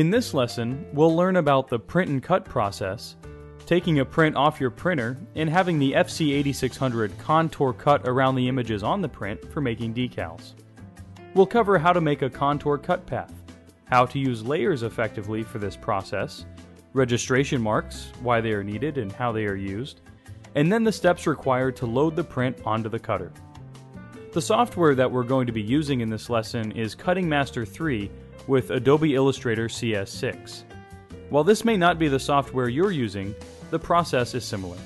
In this lesson, we'll learn about the print and cut process, taking a print off your printer, and having the FC8600 contour cut around the images on the print for making decals. We'll cover how to make a contour cut path, how to use layers effectively for this process, registration marks, why they are needed and how they are used, and then the steps required to load the print onto the cutter. The software that we're going to be using in this lesson is Cutting Master 3 with Adobe Illustrator CS6. While this may not be the software you're using, the process is similar.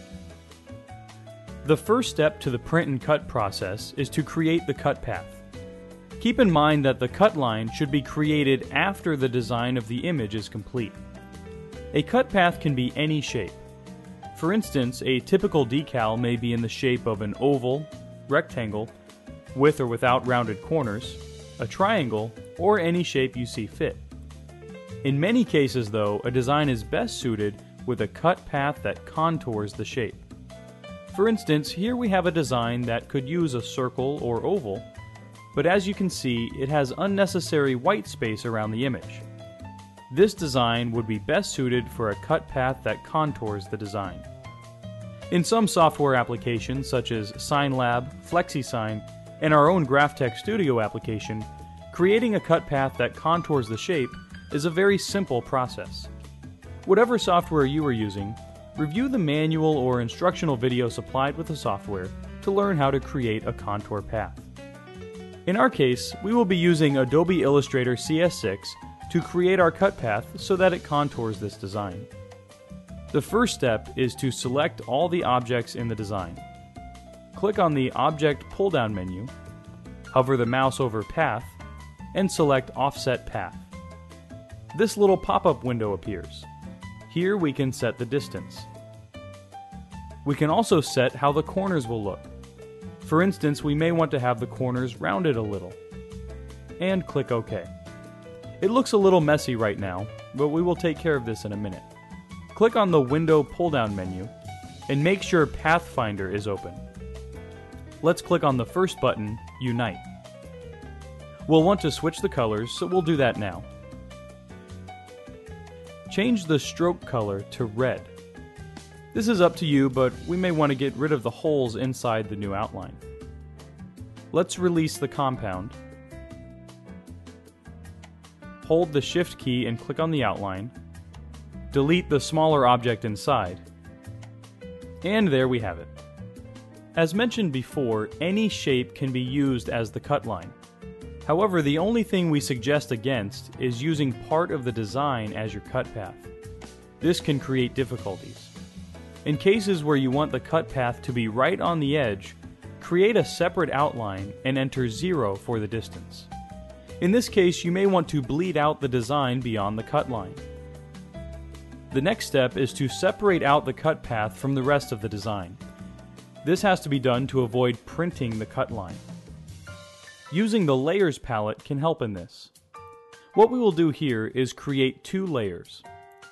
The first step to the print and cut process is to create the cut path. Keep in mind that the cut line should be created after the design of the image is complete. A cut path can be any shape. For instance, a typical decal may be in the shape of an oval, rectangle, with or without rounded corners, a triangle, or any shape you see fit. In many cases, though, a design is best suited with a cut path that contours the shape. For instance, here we have a design that could use a circle or oval, but as you can see, it has unnecessary white space around the image. This design would be best suited for a cut path that contours the design. In some software applications, such as SignLab, FlexiSign, and our own Graphtec Studio application, creating a cut path that contours the shape is a very simple process. Whatever software you are using, review the manual or instructional video supplied with the software to learn how to create a contour path. In our case, we will be using Adobe Illustrator CS6 to create our cut path so that it contours this design. The first step is to select all the objects in the design. Click on the Object pull-down menu, hover the mouse over Path, and select Offset Path. This little pop-up window appears. Here we can set the distance. We can also set how the corners will look. For instance, we may want to have the corners rounded a little. And click OK. It looks a little messy right now, but we will take care of this in a minute. Click on the Window pull-down menu and make sure Pathfinder is open. Let's click on the first button, Unite. We'll want to switch the colors, so we'll do that now. Change the stroke color to red. This is up to you, but we may want to get rid of the holes inside the new outline. Let's release the compound. Hold the Shift key and click on the outline. Delete the smaller object inside. And there we have it. As mentioned before, any shape can be used as the cut line. However, the only thing we suggest against is using part of the design as your cut path. This can create difficulties. In cases where you want the cut path to be right on the edge, create a separate outline and enter 0 for the distance. In this case, you may want to bleed out the design beyond the cut line. The next step is to separate out the cut path from the rest of the design. This has to be done to avoid printing the cut line. Using the Layers palette can help in this. What we will do here is create two layers,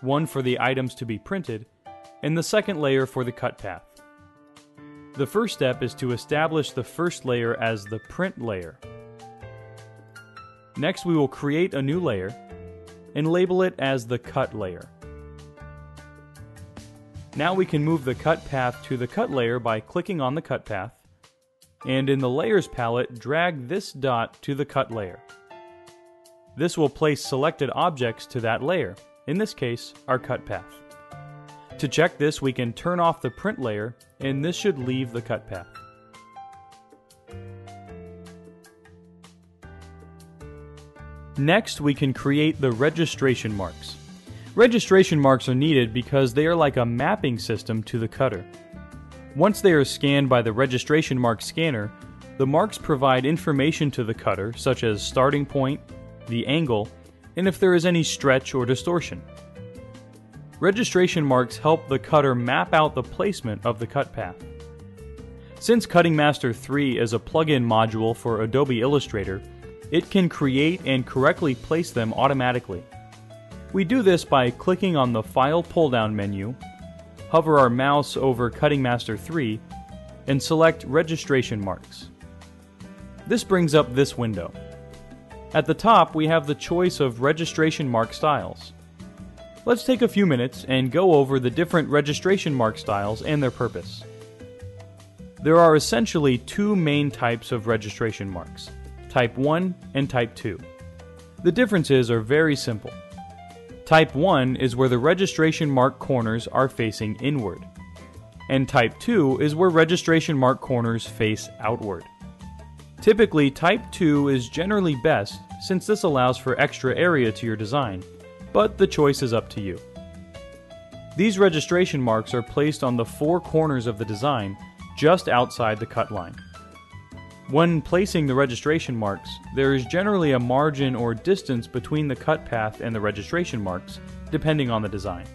one for the items to be printed, and the second layer for the cut path. The first step is to establish the first layer as the print layer. Next we will create a new layer and label it as the cut layer. Now we can move the cut path to the cut layer by clicking on the cut path and in the Layers palette, drag this dot to the cut layer. This will place selected objects to that layer, in this case, our cut path. To check this, we can turn off the print layer, and this should leave the cut path. Next, we can create the registration marks. Registration marks are needed because they are like a mapping system to the cutter. Once they are scanned by the registration mark scanner, the marks provide information to the cutter, such as starting point, the angle, and if there is any stretch or distortion. Registration marks help the cutter map out the placement of the cut path. Since Cutting Master 3 is a plugin module for Adobe Illustrator, it can create and correctly place them automatically. We do this by clicking on the File pull-down menu hover our mouse over Cutting Master 3, and select Registration Marks. This brings up this window. At the top, we have the choice of registration mark styles. Let's take a few minutes and go over the different registration mark styles and their purpose. There are essentially two main types of registration marks, Type 1 and Type 2. The differences are very simple. Type 1 is where the registration mark corners are facing inward, and Type 2 is where registration mark corners face outward. Typically, Type 2 is generally best since this allows for extra area to your design, but the choice is up to you. These registration marks are placed on the four corners of the design, just outside the cut line. When placing the registration marks, there is generally a margin or distance between the cut path and the registration marks, depending on the design.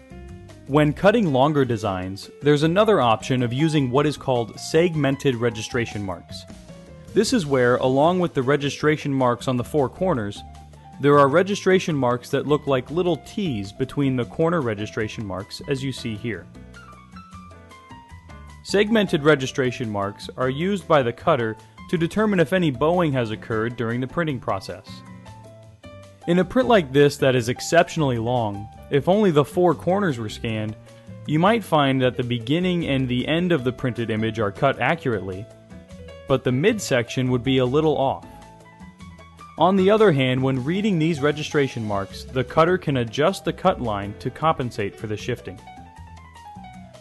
When cutting longer designs, there's another option of using what is called segmented registration marks. This is where, along with the registration marks on the four corners, there are registration marks that look like little T's between the corner registration marks as you see here. Segmented registration marks are used by the cutter to determine if any bowing has occurred during the printing process. In a print like this that is exceptionally long, if only the four corners were scanned, you might find that the beginning and the end of the printed image are cut accurately, but the midsection would be a little off. On the other hand, when reading these registration marks, the cutter can adjust the cut line to compensate for the shifting.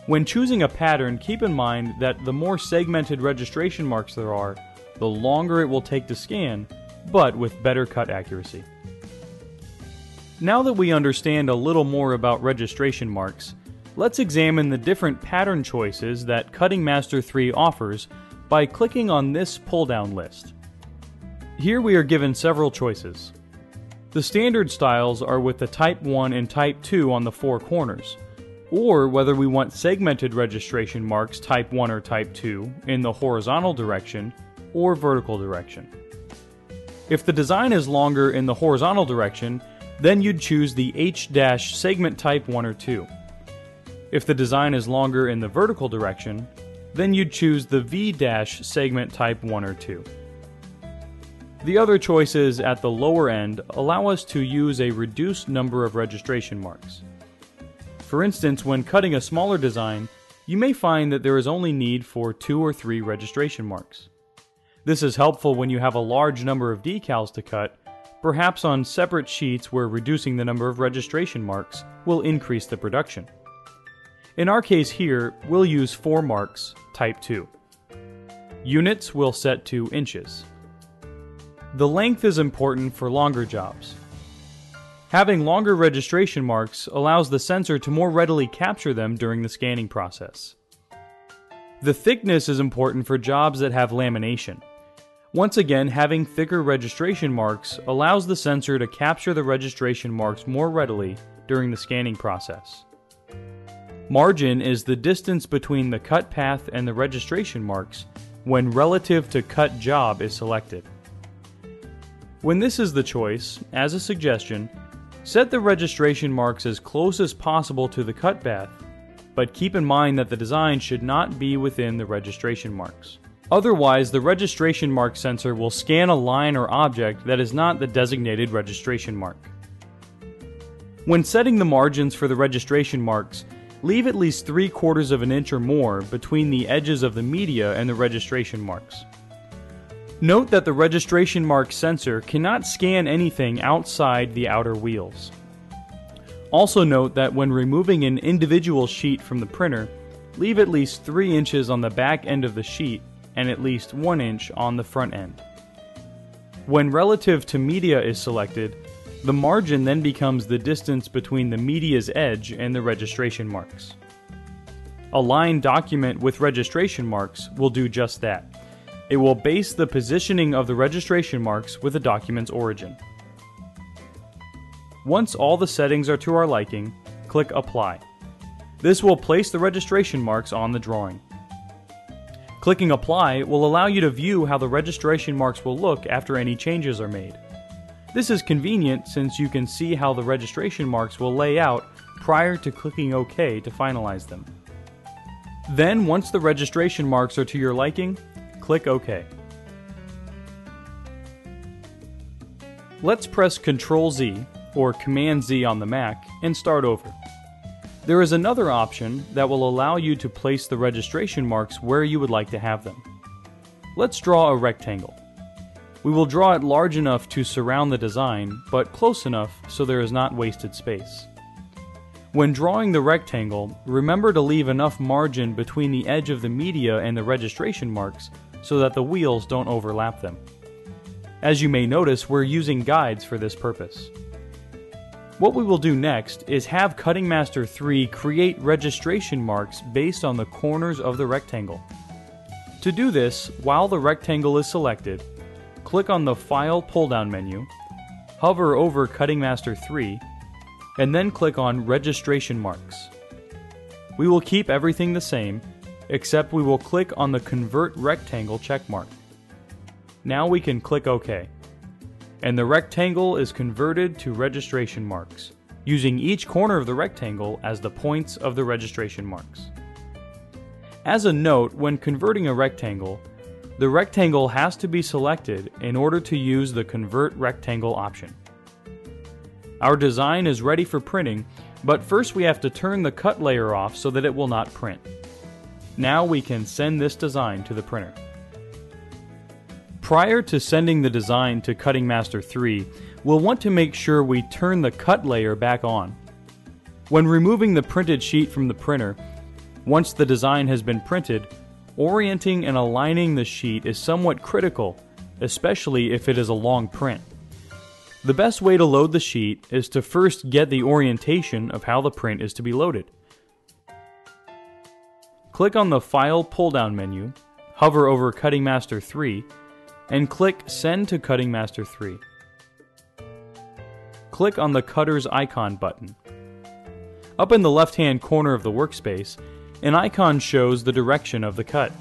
When choosing a pattern, keep in mind that the more segmented registration marks there are, the longer it will take to scan, but with better cut accuracy. Now that we understand a little more about registration marks, let's examine the different pattern choices that Cutting Master 3 offers by clicking on this pull-down list. Here we are given several choices. The standard styles are with the Type 1 and Type 2 on the four corners, or whether we want segmented registration marks Type 1 or Type 2 in the horizontal direction or vertical direction. If the design is longer in the horizontal direction, then you'd choose the H- segment type 1 or 2. If the design is longer in the vertical direction, then you'd choose the V- segment type 1 or 2. The other choices at the lower end allow us to use a reduced number of registration marks. For instance, when cutting a smaller design, you may find that there is only need for two or three registration marks. This is helpful when you have a large number of decals to cut, perhaps on separate sheets where reducing the number of registration marks will increase the production. In our case here, we'll use 4 marks, type 2. Units will set to inches. The length is important for longer jobs. Having longer registration marks allows the sensor to more readily capture them during the scanning process. The thickness is important for jobs that have lamination. Once again, having thicker registration marks allows the sensor to capture the registration marks more readily during the scanning process. Margin is the distance between the cut path and the registration marks when relative to cut job is selected. When this is the choice, as a suggestion, set the registration marks as close as possible to the cut path, but keep in mind that the design should not be within the registration marks. Otherwise, the registration mark sensor will scan a line or object that is not the designated registration mark. When setting the margins for the registration marks, leave at least 3 quarters of an inch or more between the edges of the media and the registration marks. Note that the registration mark sensor cannot scan anything outside the outer wheels. Also note that when removing an individual sheet from the printer, leave at least 3 inches on the back end of the sheet and at least 1 inch on the front end. When relative to media is selected, the margin then becomes the distance between the media's edge and the registration marks. A line document with registration marks will do just that. It will base the positioning of the registration marks with the document's origin. Once all the settings are to our liking, click Apply. This will place the registration marks on the drawing. Clicking Apply will allow you to view how the registration marks will look after any changes are made. This is convenient since you can see how the registration marks will lay out prior to clicking OK to finalize them. Then, once the registration marks are to your liking, click OK. Let's press Ctrl Z or Command Z on the Mac and start over. There is another option that will allow you to place the registration marks where you would like to have them. Let's draw a rectangle. We will draw it large enough to surround the design, but close enough so there is not wasted space. When drawing the rectangle, remember to leave enough margin between the edge of the media and the registration marks so that the wheels don't overlap them. As you may notice, we're using guides for this purpose. What we will do next is have Cutting Master 3 create registration marks based on the corners of the rectangle. To do this, while the rectangle is selected, click on the File pull-down menu, hover over Cutting Master 3, and then click on Registration Marks. We will keep everything the same, except we will click on the Convert Rectangle checkmark. Now we can click OK. And the rectangle is converted to registration marks, using each corner of the rectangle as the points of the registration marks. As a note, when converting a rectangle, the rectangle has to be selected in order to use the Convert Rectangle option. Our design is ready for printing, but first we have to turn the cut layer off so that it will not print. Now we can send this design to the printer. Prior to sending the design to Cutting Master 3, we'll want to make sure we turn the cut layer back on. When removing the printed sheet from the printer, once the design has been printed, Orienting and aligning the sheet is somewhat critical, especially if it is a long print. The best way to load the sheet is to first get the orientation of how the print is to be loaded. Click on the File pull-down menu, hover over Cutting Master 3, and click Send to Cutting Master 3. Click on the Cutter's icon button. Up in the left-hand corner of the workspace, an icon shows the direction of the cut.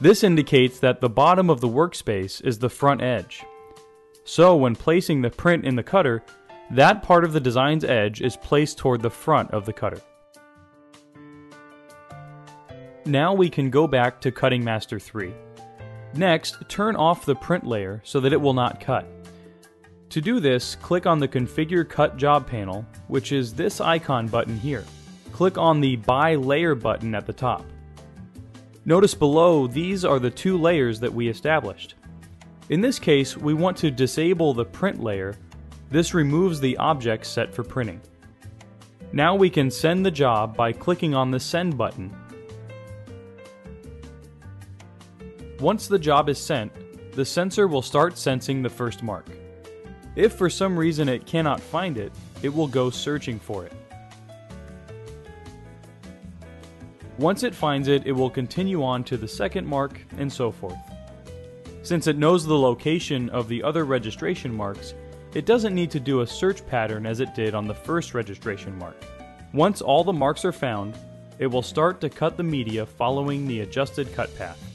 This indicates that the bottom of the workspace is the front edge. So when placing the print in the cutter, that part of the design's edge is placed toward the front of the cutter. Now we can go back to Cutting Master 3. Next, turn off the print layer so that it will not cut. To do this, click on the Configure Cut Job panel, which is this icon button here click on the By Layer button at the top. Notice below, these are the two layers that we established. In this case, we want to disable the print layer. This removes the object set for printing. Now we can send the job by clicking on the Send button. Once the job is sent, the sensor will start sensing the first mark. If for some reason it cannot find it, it will go searching for it. Once it finds it, it will continue on to the second mark, and so forth. Since it knows the location of the other registration marks, it doesn't need to do a search pattern as it did on the first registration mark. Once all the marks are found, it will start to cut the media following the adjusted cut path.